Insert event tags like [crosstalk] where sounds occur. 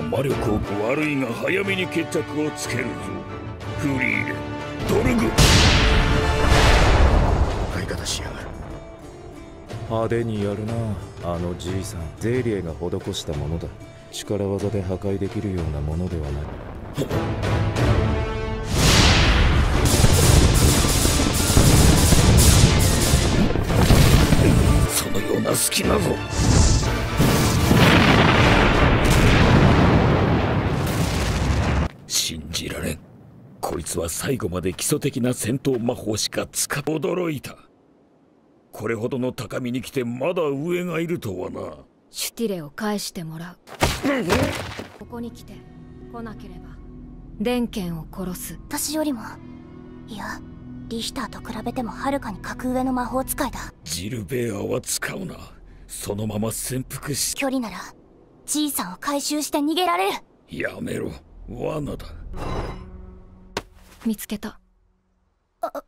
魔力を悪いが早めに決着をつけるぞ。フリーレドルグ。相方しやがる。派手にやるな。あのじいさん。ゼーリエが施したものだ。力技で破壊できるようなものではない。そのような隙間ぞ信じられん。こいつは最後まで基礎的な戦闘魔法しか使っ驚いた。これほどの高みに来てまだ上がいるとはな。シュティレを返してもらう。ここに来て来なければデンケンを殺す。私よりもいやリヒターと比べてもはるかに格上の魔法使いだ。ジルベアは使うな。そのまま潜伏し距離ならじいさんを回収して逃げられる。やめろ罠だ。見つけた [laughs]